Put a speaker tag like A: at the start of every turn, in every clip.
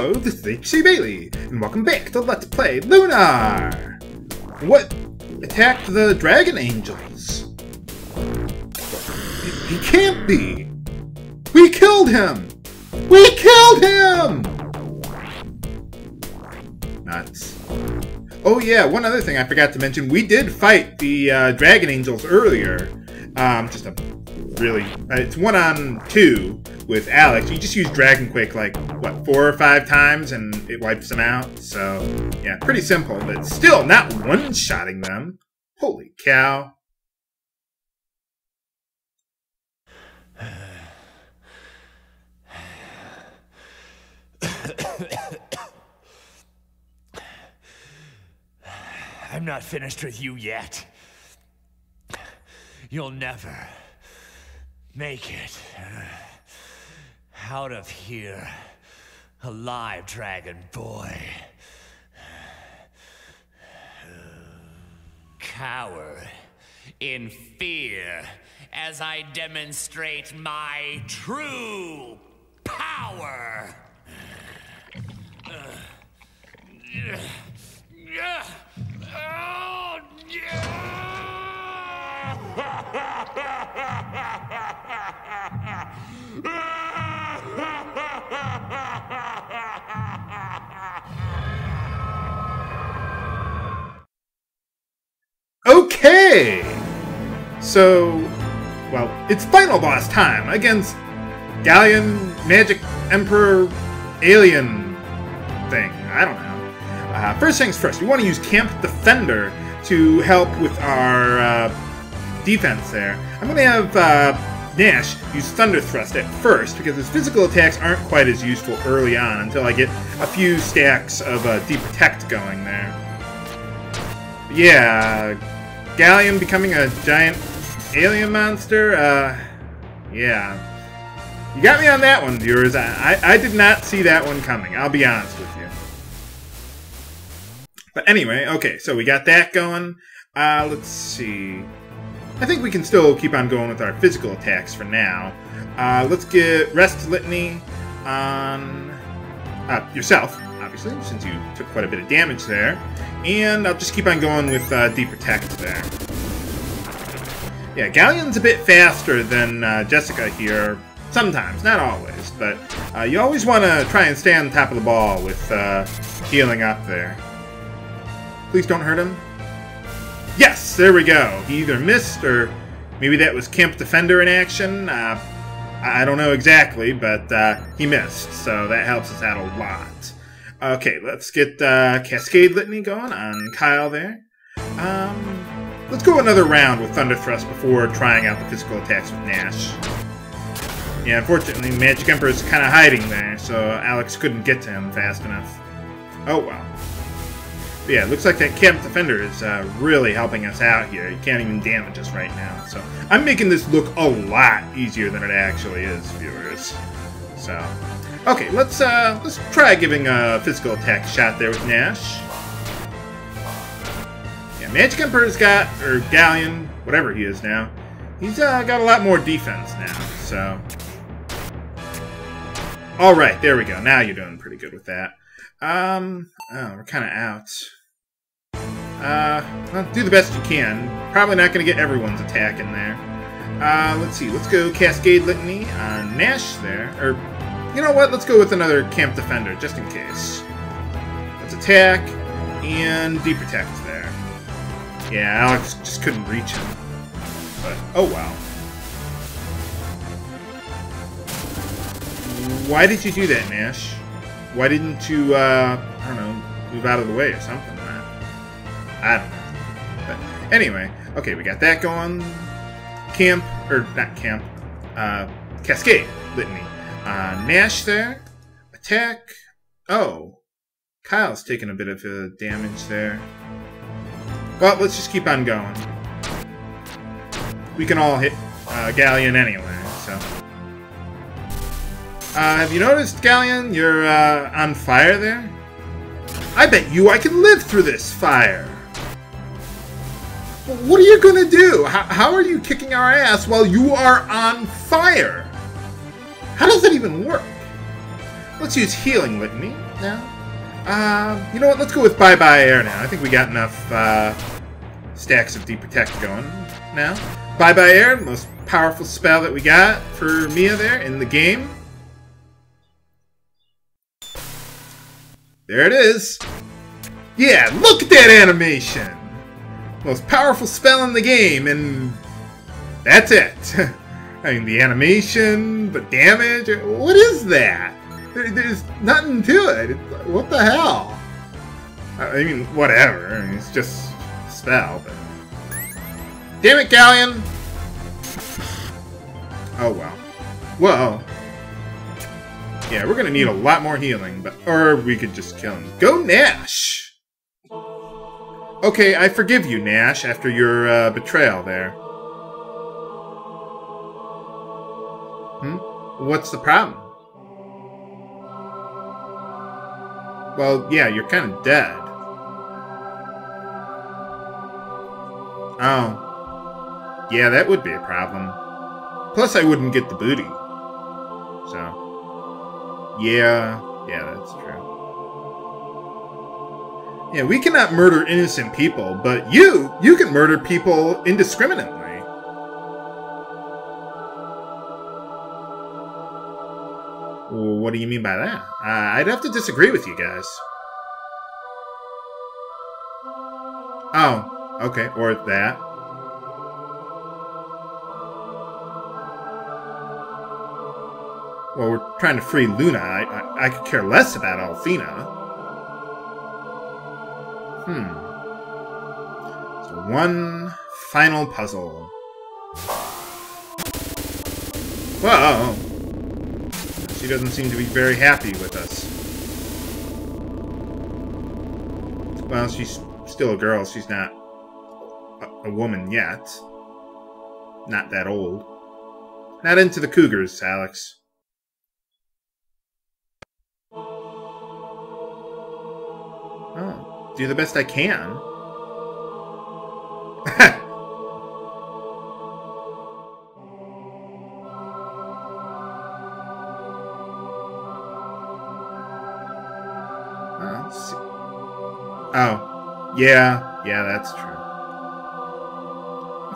A: Hello, this is HC Bailly, and welcome back to Let's Play Lunar! What attacked the Dragon Angels? He, can't be! We killed him! We killed him! Nuts. Oh yeah, one other thing I forgot to mention. We did fight the uh, Dragon Angels earlier. Um, just a really... Uh, it's one on two with Alex. You just use Dragon Quake like, what, four or five times and it wipes them out. So, yeah, pretty simple, but still not one-shotting them. Holy cow.
B: I'm not finished with you yet. You'll never make it out of here alive, dragon boy. Cower in fear as I demonstrate my true power.
A: Okay! So, well, it's final boss time against Ghaleon Magic Emperor Alien thing. I don't know. Uh, first things first, we want to use Camp Defender to help with our uh, defense there. I'm going to have uh, Nash used Thunder Thrust at first because his physical attacks aren't quite as useful early on until I get a few stacks of uh, Deep Protect going there. Yeah, Ghaleon becoming a giant alien monster? Uh, yeah. You got me on that one, viewers. I, I, I did not see that one coming, I'll be honest with you. But anyway, okay, so we got that going. Uh, let's see. I think we can still keep on going with our physical attacks for now. Uh, let's get Rest Litany on uh, yourself, obviously, since you took quite a bit of damage there. And I'll just keep on going with uh, Deep Protect there. Yeah, Ghaleon's a bit faster than uh, Jessica here. Sometimes, not always, but uh, you always want to try and stay on top of the ball with uh, healing up there. Please don't hurt him. Yes, there we go. He either missed or maybe that was Camp Defender in action. Uh, I don't know exactly, but uh, he missed, so that helps us out a lot. Okay, let's get uh, Cascade Litany going on Kyle there. Um, let's go another round with Thunder Thrust before trying out the physical attacks with Nash. Yeah, unfortunately, Magic Emperor is kind of hiding there, so Alex couldn't get to him fast enough. Oh, well. Yeah, it looks like that Camp Defender is uh, really helping us out here. He can't even damage us right now. So I'm making this look a lot easier than it actually is, viewers. So, okay, let's uh, let's try giving a physical attack shot there with Nash. Yeah, Magic Emperor's got, or Ghaleon, whatever he is now, he's uh, got a lot more defense now, so... Alright, there we go. Now you're doing pretty good with that. Um, oh, we're kind of out. Uh, well, do the best you can. Probably not going to get everyone's attack in there. Uh, let's see. Let's go Cascade Litany on Nash there. Or, you know what? Let's go with another Camp Defender, just in case. Let's attack and Deep Protect there. Yeah, Alex just couldn't reach him. But, oh wow. Why did you do that, Nash? Why didn't you, uh, I don't know, move out of the way or something? I don't know. But anyway, okay, we got that going. Camp, or not camp, uh, Cascade Litany. Uh, Nash there. Attack. Oh. Kyle's taking a bit of uh, damage there. Well, let's just keep on going. We can all hit uh, Ghaleon anyway, so. Uh, have you noticed, Ghaleon, you're uh, on fire there? I bet you I can live through this fire. What are you gonna do? How, how are you kicking our ass while you are on fire? How does that even work? let's use healing litany now. Uh, you know what? Let's go with bye bye air now. I think we got enough uh, stacks of deep protect going now. Bye bye air, most powerful spell that we got for Mia there in the game. There it is. Yeah, look at that animation. Most powerful spell in the game, and that's it. I mean, the animation, the damage. What is that? there's nothing to it. What the hell? I mean, whatever. I mean, it's just a spell, but. Damn it, Ghaleon! Oh well. Whoa. Yeah, we're gonna need a lot more healing, but or we could just kill him. Go Nash! Okay, I forgive you, Nash, after your uh, betrayal there. Hmm? What's the problem? Well, yeah, you're kind of dead. Oh. Yeah, that would be a problem. Plus, I wouldn't get the booty. So. Yeah. Yeah, that's true. Yeah, we cannot murder innocent people, but you, you can murder people indiscriminately. what do you mean by that? Uh, I'd have to disagree with you guys. Oh, okay, or that. Well, we're trying to free Luna. I, I, I could care less about Althena. Hmm. So one final puzzle. Whoa! She doesn't seem to be very happy with us. Well, she's still a girl. She's not a, a woman yet. Not that old. Not into the cougars, Alex. Do the best I can. Oh, yeah, yeah, that's true.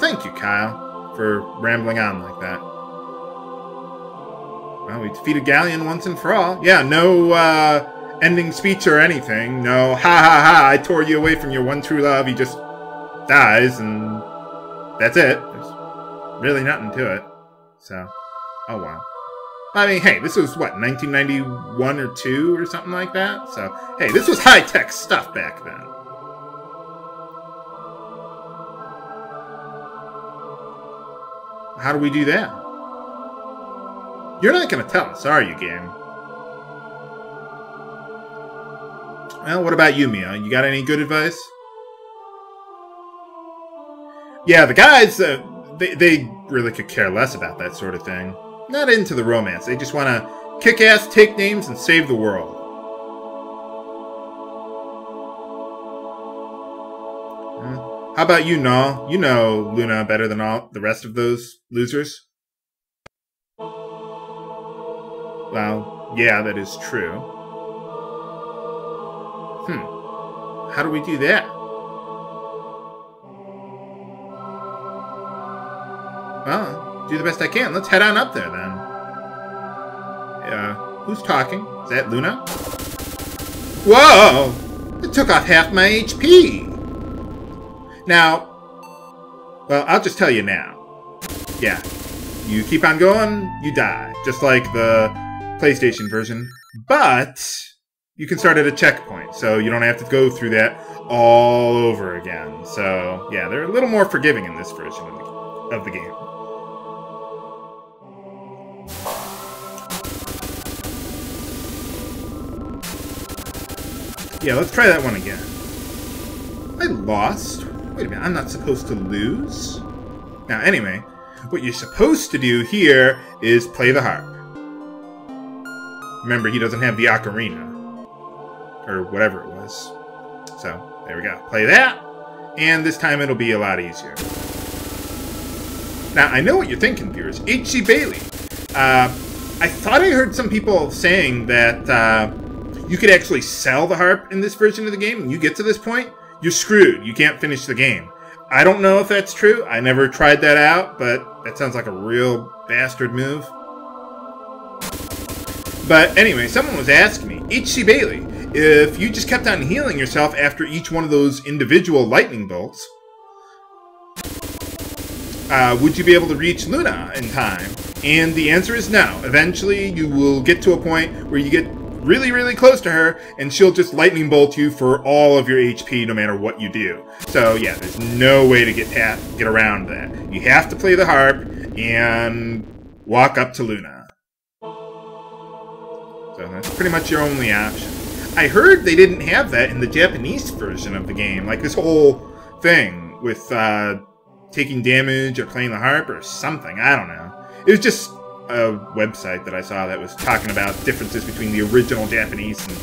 A: Thank you, Kyle, for rambling on like that. Well, we defeated Ghaleon once and for all. Yeah, no uh, ending speech or anything. No, ha ha ha, I tore you away from your one true love. He just dies, and that's it. There's really nothing to it. So, oh wow. I mean, hey, this was what 1991 or two or something like that. So, hey, this was high tech stuff back then. How do we do that? You're not going to tell us, are you, game? Well, what about you, Mia? You got any good advice? Yeah, the guys, uh, they, they really could care less about that sort of thing not into the romance. They just want to kick ass, take names, and save the world. Hmm. How about you, Nall? You know Luna better than all the rest of those losers. Well, yeah, that is true. How do we do that? Well, do the best I can. Let's head on up there, then. Uh, who's talking? Is that Luna? Whoa! It took off half my HP! Now, well, I'll just tell you now. Yeah, you keep on going, you die. Just like the PlayStation version. But, you can start at a checkpoint, so you don't have to go through that all over again. So, yeah, they're a little more forgiving in this version of the, of the game. Yeah, let's try that one again. I lost? Wait a minute, I'm not supposed to lose? Now, anyway, what you're supposed to do here is play the harp. Remember, he doesn't have the ocarina. Or whatever it was. So, there we go. Play that, and this time it'll be a lot easier. Now, I know what you're thinking, viewers. H.C. Bailly. Uh, I thought I heard some people saying that uh, you could actually sell the harp in this version of the game. When you get to this point, you're screwed. You can't finish the game. I don't know if that's true. I never tried that out, but that sounds like a real bastard move. But anyway, someone was asking me, H.C. Bailly, if you just kept on healing yourself after each one of those individual lightning bolts, uh, would you be able to reach Luna in time? And the answer is no. Eventually, you will get to a point where you get really, really close to her, and she'll just lightning bolt you for all of your HP, no matter what you do. So yeah, there's no way to get at, get around that. You have to play the harp and walk up to Luna. So that's pretty much your only option. I heard they didn't have that in the Japanese version of the game, like this whole thing with uh, taking damage or playing the harp or something. I don't know. It was just a website that I saw that was talking about differences between the original Japanese and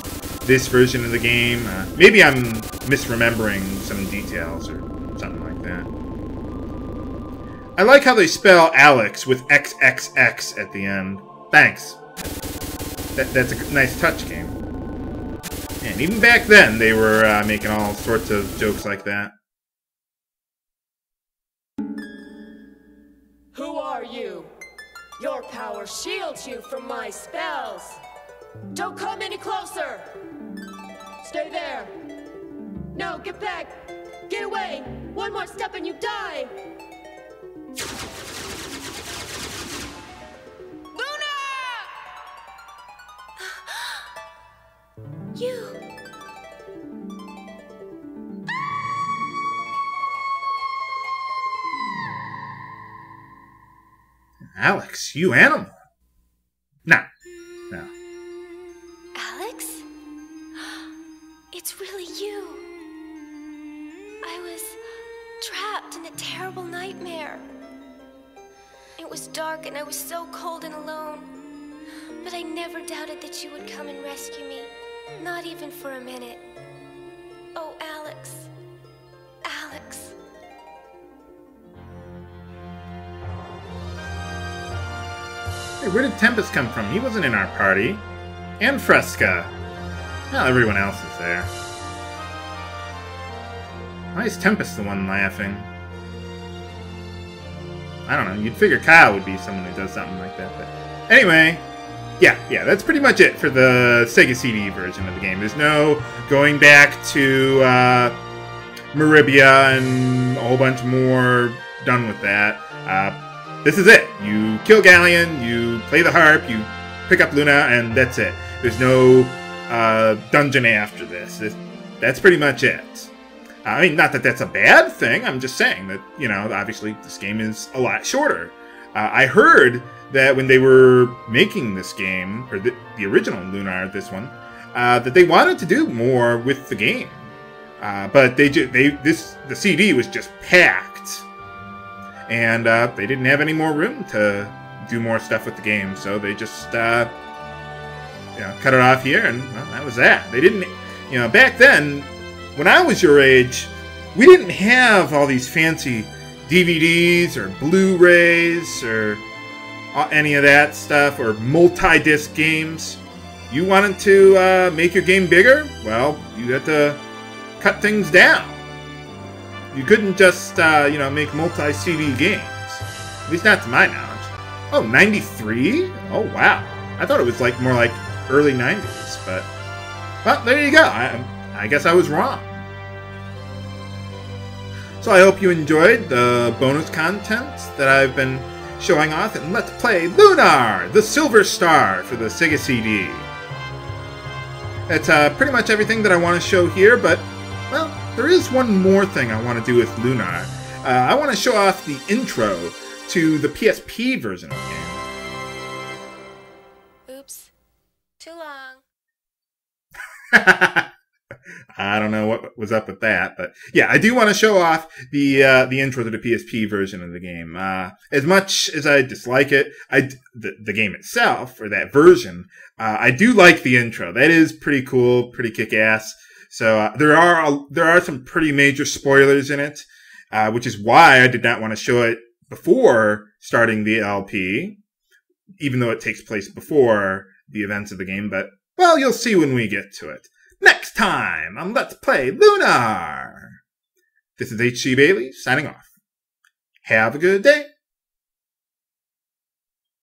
A: this version of the game. Uh, maybe I'm misremembering some details or something like that. I like how they spell Alex with XXX at the end. Thanks. That, that's a nice touch game. And even back then, they were uh, making all sorts of jokes like that.
C: Who are you? Your power shields you from my spells. Don't come any closer. Stay there. No, get back. Get away. One more step and you die.
A: Alex, you animal. No. No.
D: Alex? It's really you. I was trapped in a terrible nightmare. It was dark and I was so cold and alone. But I never doubted that you would come and rescue me. Not even for a minute.
A: Hey, where did Tempest come from? He wasn't in our party. And Fresca. Well, everyone else is there. Why is Tempest the one laughing? I don't know. You'd figure Kyle would be someone who does something like that. But anyway, yeah, yeah, that's pretty much it for the Sega CD version of the game. There's no going back to uh, Meribia and a whole bunch more. Done with that. Uh, this is it. You kill Ghaleon, you play the harp, you pick up Luna, and that's it. There's no uh, dungeon after this. this. That's pretty much it. I mean, not that that's a bad thing. I'm just saying that, you know, obviously this game is a lot shorter. Uh, I heard that when they were making this game, or the, the original Lunar, this one, uh, that they wanted to do more with the game. Uh, but they ju- they this the CD was just packed, and uh, they didn't have any more room to do more stuff with the game. So they just uh, you know cut it off here, and well, that was that. They didn't, you know, back then when I was your age, we didn't have all these fancy DVDs or Blu-rays or any of that stuff or multi-disc games. You wanted to uh, make your game bigger? Well, you had to cut things down. You couldn't just, uh, you know, make multi-CD games. At least not to my knowledge. Oh, 93? Oh, wow. I thought it was like more like early 90s, but... Well, there you go. I, I guess I was wrong. So I hope you enjoyed the bonus content that I've been showing off, and let's play Lunar, the Silver Star for the Sega CD. That's uh, pretty much everything that I want to show here, but, there is one more thing I want to do with Luna. Uh, I want to show off the intro to the PSP version of the game.
D: Oops. Too long.
A: I don't know what was up with that, but yeah, I do want to show off the uh, the intro to the PSP version of the game. Uh, as much as I dislike it, I the, the game itself or that version, uh, I do like the intro. That is pretty cool, pretty kick ass. So uh, there are a, there are some pretty major spoilers in it, uh, which is why I did not want to show it before starting the LP. even though it takes place before the events of the game. But well, you'll see when we get to it. Next time on Let's Play Lunar. This is H.C. Bailly signing off. Have a good day.